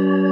Bye.